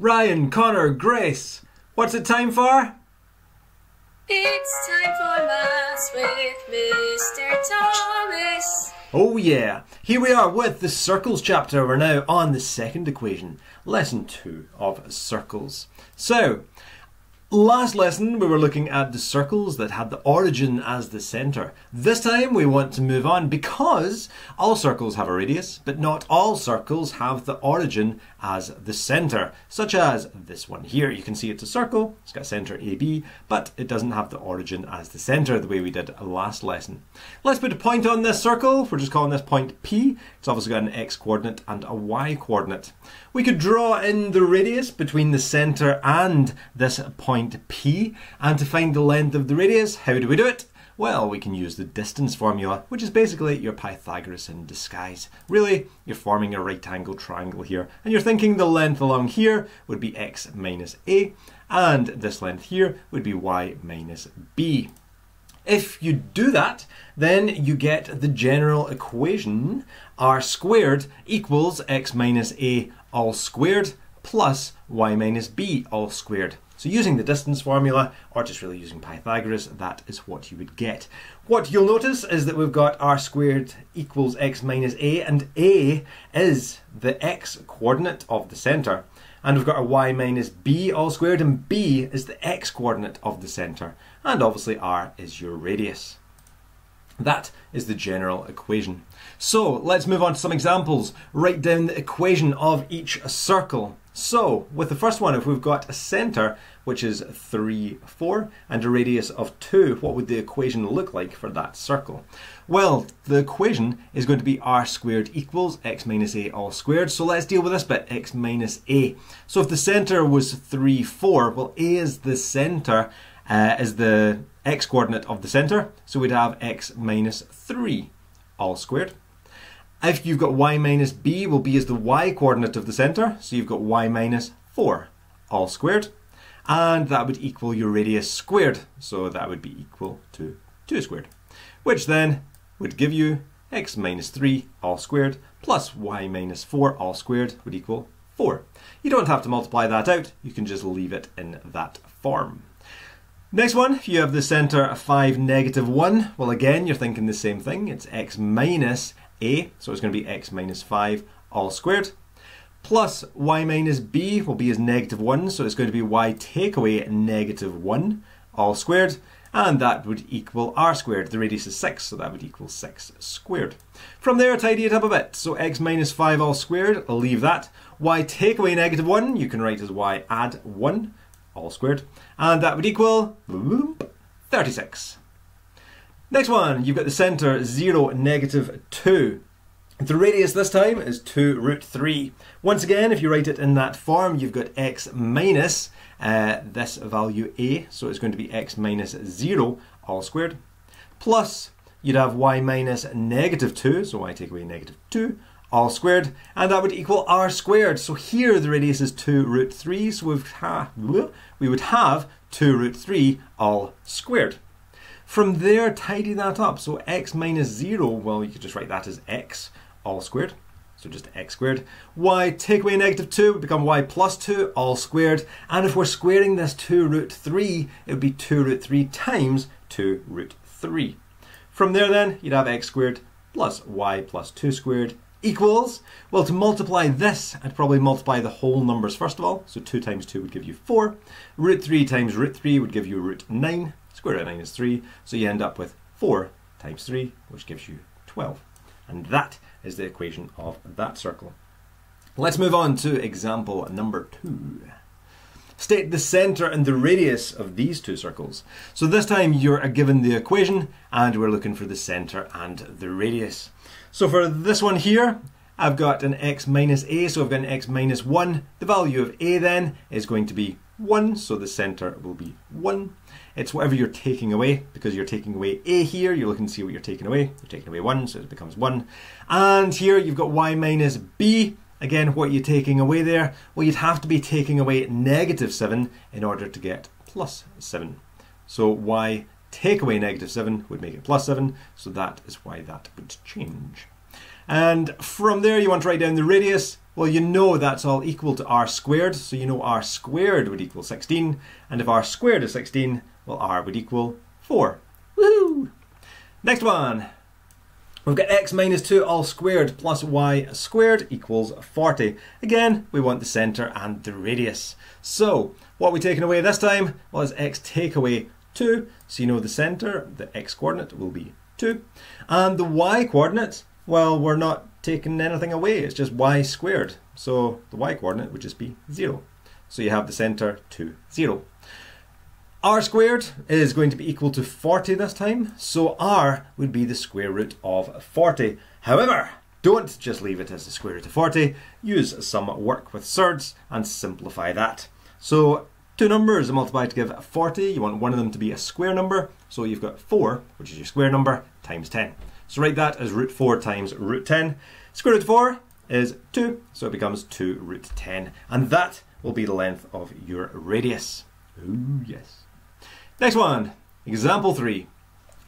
Ryan, Connor, Grace. What's it time for? It's time for Maths with Mr. Thomas. Oh yeah, here we are with the circles chapter. We're now on the second equation, lesson two of circles. So, Last lesson we were looking at the circles that had the origin as the centre. This time we want to move on because all circles have a radius, but not all circles have the origin as the centre. Such as this one here. You can see it's a circle, it's got centre AB, but it doesn't have the origin as the centre the way we did last lesson. Let's put a point on this circle. We're just calling this point P. It's obviously got an x coordinate and a y coordinate. We could draw in the radius between the centre and this point P, and to find the length of the radius, how do we do it? Well, we can use the distance formula, which is basically your Pythagoras in disguise. Really, you're forming a right angle triangle here, and you're thinking the length along here would be x minus a, and this length here would be y minus b. If you do that, then you get the general equation r squared equals x minus a all squared plus y minus b all squared. So using the distance formula, or just really using Pythagoras, that is what you would get. What you'll notice is that we've got r squared equals x minus a, and a is the x coordinate of the centre. And we've got a y minus b all squared, and b is the x coordinate of the centre. And obviously r is your radius. That is the general equation. So let's move on to some examples. Write down the equation of each circle. So with the first one, if we've got a centre which is 3, 4 and a radius of 2, what would the equation look like for that circle? Well, the equation is going to be r squared equals x minus a all squared. So let's deal with this bit, x minus a. So if the centre was 3, 4, well a is the centre, uh, is the x coordinate of the centre. So we'd have x minus 3 all squared. If you've got y minus b, well b is the y coordinate of the centre, so you've got y minus 4 all squared. And that would equal your radius squared, so that would be equal to 2 squared. Which then would give you x minus 3 all squared plus y minus 4 all squared would equal 4. You don't have to multiply that out, you can just leave it in that form. Next one, if you have the centre 5, negative 1, well again, you're thinking the same thing. It's x minus a, so it's going to be x minus 5 all squared. Plus y minus b will be as negative 1, so it's going to be y take away negative 1 all squared. And that would equal r squared. The radius is 6, so that would equal 6 squared. From there, tidy it up a bit. So x minus 5 all squared, I'll leave that. y take away negative 1, you can write as y add 1 all squared. And that would equal 36. Next one, you've got the centre 0, negative 2. The radius this time is 2 root 3. Once again, if you write it in that form, you've got x minus uh, this value a, so it's going to be x minus 0 all squared, plus you'd have y minus negative 2, so y take away negative 2, all squared, and that would equal r squared. So here the radius is 2 root 3, so we've ha we would have 2 root 3 all squared. From there, tidy that up. So x minus 0, well, you could just write that as x all squared. So just x squared. y, take away negative 2, would become y plus 2 all squared. And if we're squaring this 2 root 3, it would be 2 root 3 times 2 root 3. From there then, you'd have x squared plus y plus 2 squared equals, well to multiply this, I'd probably multiply the whole numbers first of all. So 2 times 2 would give you 4. Root 3 times root 3 would give you root 9. Square root of 9 is 3. So you end up with 4 times 3, which gives you 12. And that is the equation of that circle. Let's move on to example number 2. State the centre and the radius of these two circles. So this time you're given the equation and we're looking for the centre and the radius. So for this one here, I've got an x minus a, so I've got an x minus 1. The value of a then is going to be 1, so the centre will be 1. It's whatever you're taking away, because you're taking away a here, you're looking to see what you're taking away. You're taking away 1, so it becomes 1. And here you've got y minus b. Again, what are you taking away there? Well, you'd have to be taking away negative 7 in order to get plus 7. So y take away negative 7 would make it plus 7, so that is why that would change. And from there, you want to write down the radius. Well, you know that's all equal to r squared, so you know r squared would equal 16. And if r squared is 16, well, r would equal 4. Woohoo! Next one. We've got x minus 2 all squared plus y squared equals 40. Again, we want the centre and the radius. So, what are we taking away this time? Well, is x take away 2. So you know the centre, the x coordinate will be 2. And the y coordinate, well, we're not taking anything away. It's just y squared. So the y coordinate would just be 0. So you have the centre 2, 0 r squared is going to be equal to 40 this time, so r would be the square root of 40. However, don't just leave it as the square root of 40, use some work with surds and simplify that. So two numbers multiplied to give 40, you want one of them to be a square number, so you've got 4, which is your square number, times 10. So write that as root 4 times root 10. Square root 4 is 2, so it becomes 2 root 10, and that will be the length of your radius. Ooh, yes. Next one, example 3.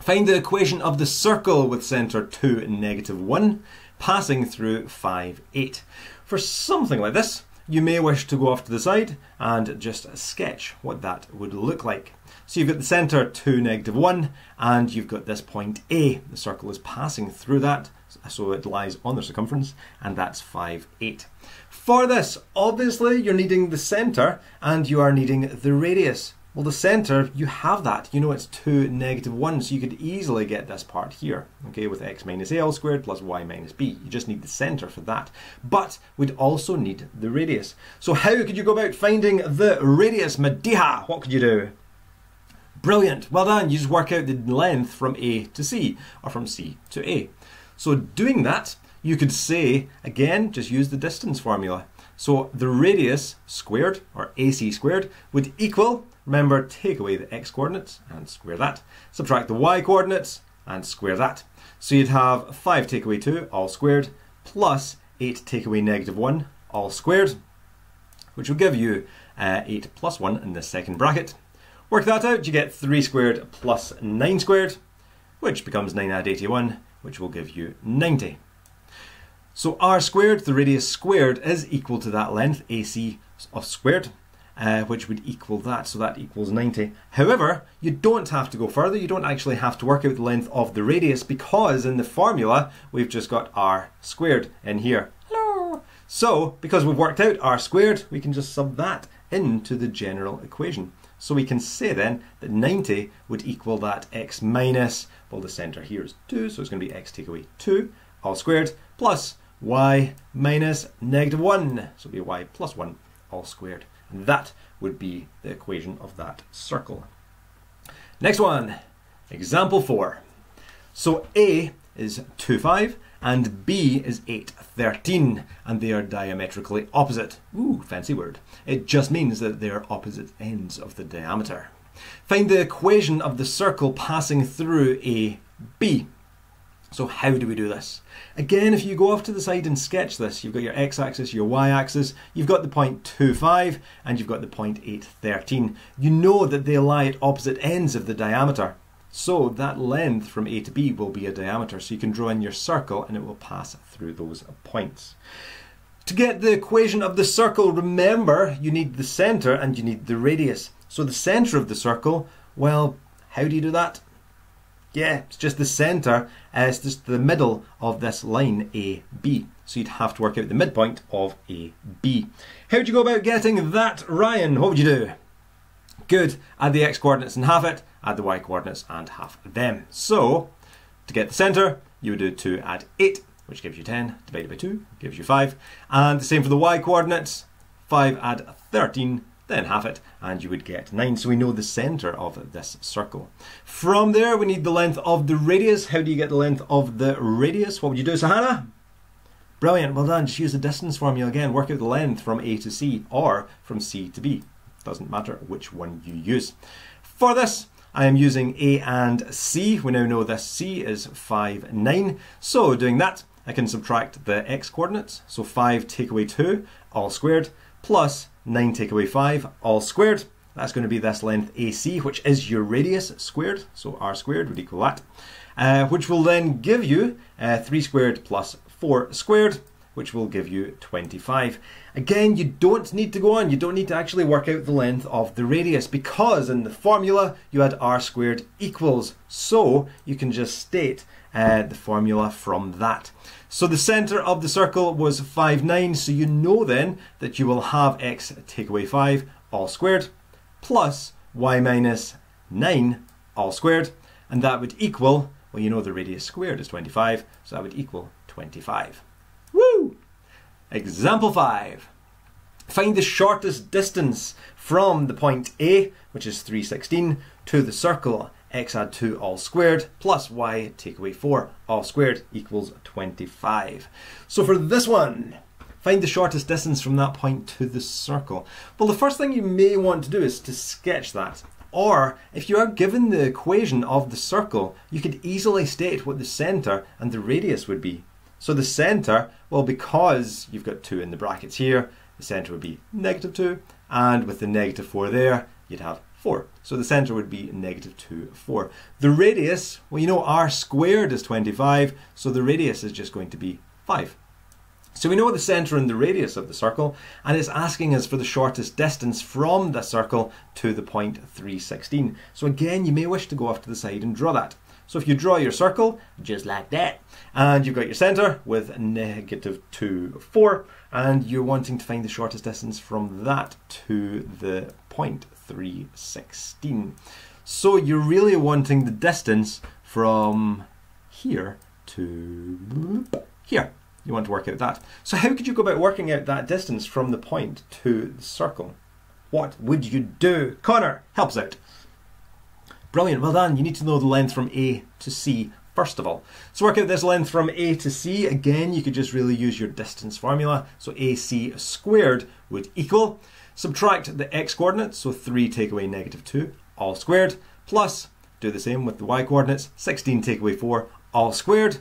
Find the equation of the circle with centre 2, negative 1, passing through 5, 8. For something like this, you may wish to go off to the side and just sketch what that would look like. So you've got the centre 2, negative 1, and you've got this point A. The circle is passing through that, so it lies on the circumference, and that's 5, 8. For this, obviously, you're needing the centre, and you are needing the radius. Well, the centre, you have that. You know it's 2, negative 1, so you could easily get this part here, okay, with x minus a all squared plus y minus b. You just need the centre for that. But we'd also need the radius. So how could you go about finding the radius, Madiha? What could you do? Brilliant. Well done. You just work out the length from A to C, or from C to A. So doing that, you could say, again, just use the distance formula. So the radius squared, or AC squared, would equal Remember, take away the x coordinates and square that. Subtract the y coordinates and square that. So you'd have 5 take away 2, all squared, plus 8 take away negative 1, all squared, which will give you uh, 8 plus 1 in the second bracket. Work that out, you get 3 squared plus 9 squared, which becomes 9 add 81, which will give you 90. So r squared, the radius squared, is equal to that length, AC of squared uh, which would equal that, so that equals 90. However, you don't have to go further, you don't actually have to work out the length of the radius because in the formula we've just got r squared in here. Hello! So, because we've worked out r squared, we can just sub that into the general equation. So we can say then that 90 would equal that x minus, well the centre here is 2, so it's going to be x take away 2, all squared, plus y minus negative 1, so it'll be y plus 1 all squared. And That would be the equation of that circle. Next one, example 4. So A is 2, 5 and B is 8, 13 and they are diametrically opposite. Ooh, fancy word. It just means that they are opposite ends of the diameter. Find the equation of the circle passing through AB. So how do we do this? Again, if you go off to the side and sketch this, you've got your x-axis, your y-axis, you've got the point 25 and you've got the point 813. You know that they lie at opposite ends of the diameter. So that length from A to B will be a diameter. So you can draw in your circle and it will pass through those points. To get the equation of the circle, remember you need the centre and you need the radius. So the centre of the circle, well, how do you do that? Yeah, it's just the centre, uh, it's just the middle of this line AB. So you'd have to work out the midpoint of AB. How would you go about getting that, Ryan? What would you do? Good, add the x coordinates and half it, add the y coordinates and half them. So, to get the centre, you would do 2 add 8, which gives you 10, divided by 2 gives you 5. And the same for the y coordinates, 5 add 13 then half it, and you would get 9. So we know the centre of this circle. From there, we need the length of the radius. How do you get the length of the radius? What would you do, Sahana? Brilliant, well done. Just use the distance formula again. Work out the length from A to C or from C to B. Doesn't matter which one you use. For this, I am using A and C. We now know this C is 5, 9. So doing that, I can subtract the x coordinates. So 5 take away 2, all squared, plus 9 take away 5, all squared. That's going to be this length AC, which is your radius squared, so r squared would equal that. Uh, which will then give you uh, 3 squared plus 4 squared, which will give you 25. Again, you don't need to go on, you don't need to actually work out the length of the radius because in the formula you had r squared equals. So you can just state uh, the formula from that. So the centre of the circle was 5, 9, so you know then that you will have x take away 5 all squared plus y minus 9 all squared, and that would equal, well, you know the radius squared is 25, so that would equal 25. Example 5. Find the shortest distance from the point A, which is 316, to the circle x add 2 all squared plus y take away 4 all squared equals 25. So for this one, find the shortest distance from that point to the circle. Well, the first thing you may want to do is to sketch that. Or, if you are given the equation of the circle, you could easily state what the centre and the radius would be. So the centre, well, because you've got 2 in the brackets here, the centre would be negative 2, and with the negative 4 there, you'd have 4. So the centre would be negative 2, 4. The radius, well, you know r squared is 25, so the radius is just going to be 5. So we know the centre and the radius of the circle, and it's asking us for the shortest distance from the circle to the point 316. So again, you may wish to go off to the side and draw that. So if you draw your circle, just like that, and you've got your centre with negative 2, 4, and you're wanting to find the shortest distance from that to the point 316. So you're really wanting the distance from here to here. You want to work out that. So how could you go about working out that distance from the point to the circle? What would you do? Connor, helps out. Brilliant, well done. You need to know the length from A to C first of all. So work out this length from A to C. Again, you could just really use your distance formula. So AC squared would equal, subtract the x coordinates, so 3 take away negative 2, all squared, plus, do the same with the y coordinates, 16 take away 4, all squared.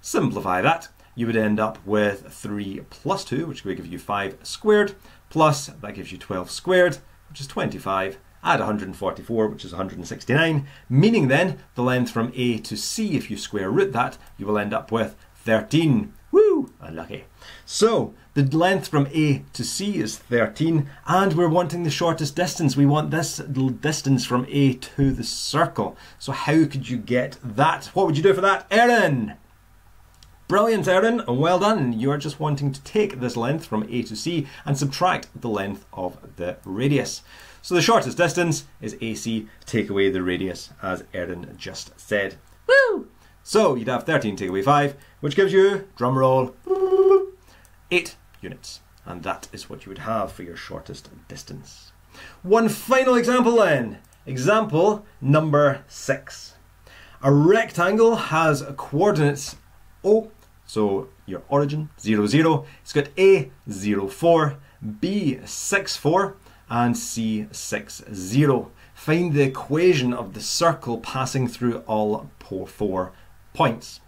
Simplify that. You would end up with 3 plus 2, which would give you 5 squared, plus that gives you 12 squared, which is 25 add 144, which is 169, meaning then the length from A to C, if you square root that, you will end up with 13. Woo! Unlucky. So, the length from A to C is 13, and we're wanting the shortest distance. We want this distance from A to the circle. So how could you get that? What would you do for that? Erin! Brilliant, Erin, well done. You are just wanting to take this length from A to C and subtract the length of the radius. So the shortest distance is AC, take away the radius, as Erin just said. Woo! So you'd have 13 take away 5, which gives you, drum roll, 8 units. And that is what you would have for your shortest distance. One final example then. Example number 6. A rectangle has coordinates O, so your origin, 0, 0. It's got A, 0, 4, B, 6, 4, and C60. Find the equation of the circle passing through all four points.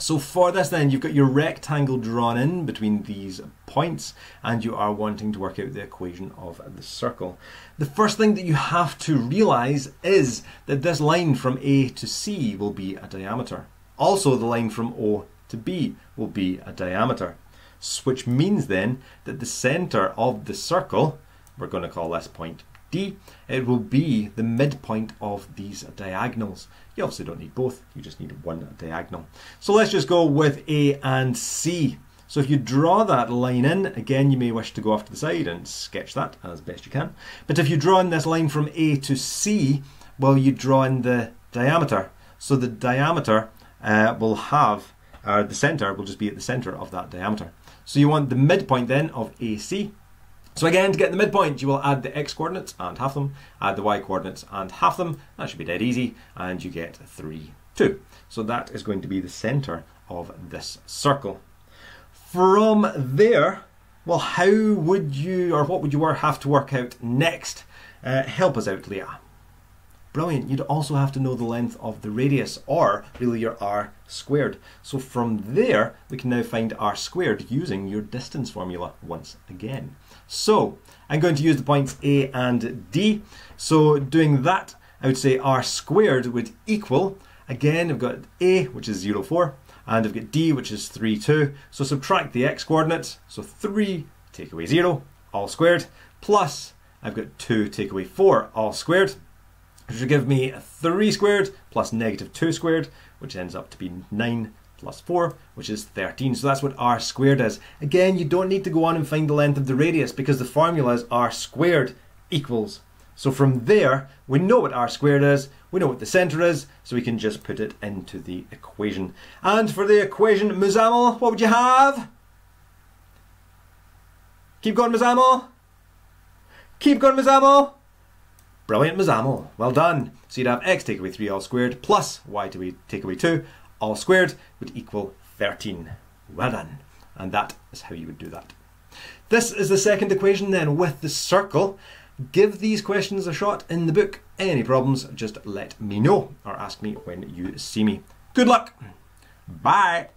So for this then, you've got your rectangle drawn in between these points and you are wanting to work out the equation of the circle. The first thing that you have to realise is that this line from A to C will be a diameter. Also the line from O to B will be a diameter. Which means then that the centre of the circle we're going to call this point D. It will be the midpoint of these diagonals. You obviously don't need both, you just need one diagonal. So let's just go with A and C. So if you draw that line in, again you may wish to go off to the side and sketch that as best you can. But if you draw in this line from A to C, well you draw in the diameter. So the diameter uh, will have, or the centre will just be at the centre of that diameter. So you want the midpoint then of AC so again, to get the midpoint, you will add the x coordinates and half them, add the y coordinates and half them. That should be dead easy, and you get 3, 2. So that is going to be the centre of this circle. From there, well, how would you, or what would you have to work out next? Uh, help us out, Leah. Brilliant. You'd also have to know the length of the radius, or really your r squared. So from there, we can now find r squared using your distance formula once again. So I'm going to use the points A and D. So doing that, I would say R squared would equal, again, I've got A, which is 0, 4, And I've got d, which is 3, 2. So subtract the x coordinates. So 3 take away 0, all squared, plus I've got 2 take away 4, all squared, which will give me 3 squared plus negative 2 squared, which ends up to be 9 plus 4, which is 13. So that's what r squared is. Again, you don't need to go on and find the length of the radius because the formula is r squared equals. So from there, we know what r squared is, we know what the centre is, so we can just put it into the equation. And for the equation, Muzamil, what would you have? Keep going, Muzamil. Keep going, Muzamil. Brilliant, Muzamil. Well done. So you'd have x take away 3 all squared plus y take away 2 all squared would equal 13. Well done. And that is how you would do that. This is the second equation then with the circle. Give these questions a shot in the book. Any problems, just let me know or ask me when you see me. Good luck. Bye.